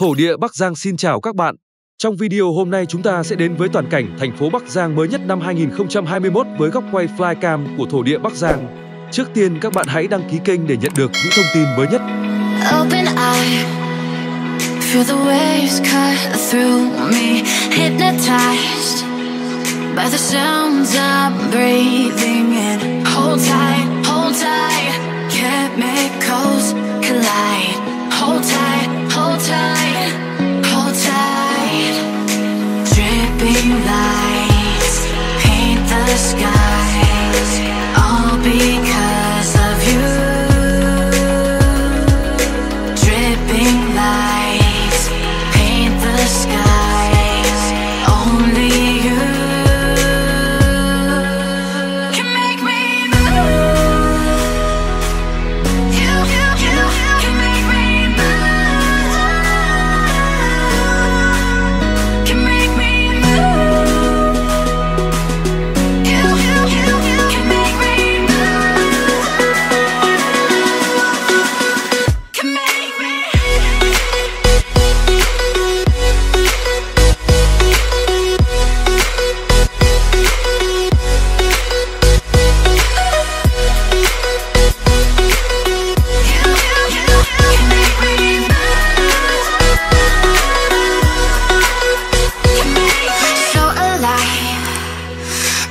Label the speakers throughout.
Speaker 1: Thổ địa Bắc Giang xin chào các bạn. Trong video hôm nay chúng ta sẽ đến với toàn cảnh thành phố Bắc Giang mới nhất năm 2021 với góc quay flycam của thổ địa Bắc Giang. Trước tiên các bạn hãy đăng ký kênh để nhận được những thông tin mới nhất. Open eye, feel the waves cut through me, hypnotized by the sounds I'm breathing in. Hold tight,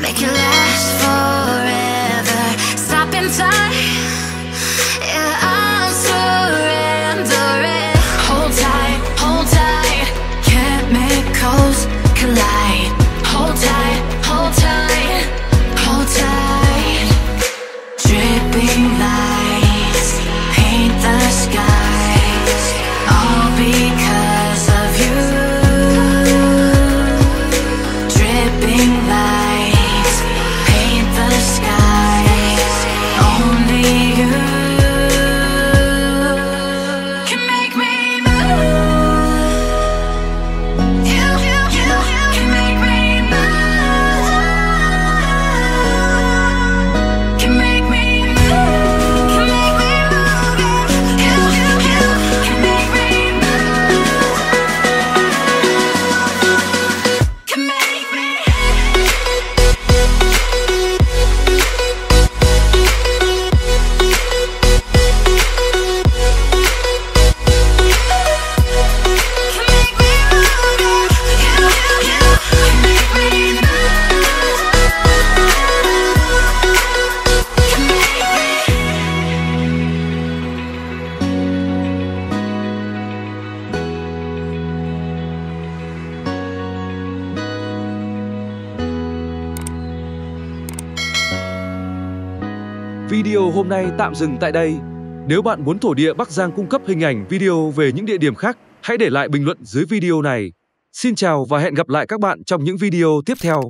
Speaker 1: Make you laugh. Video hôm nay tạm dừng tại đây. Nếu bạn muốn thổ địa Bắc Giang cung cấp hình ảnh video về những địa điểm khác, hãy để lại bình luận dưới video này. Xin chào và hẹn gặp lại các bạn trong những video tiếp theo.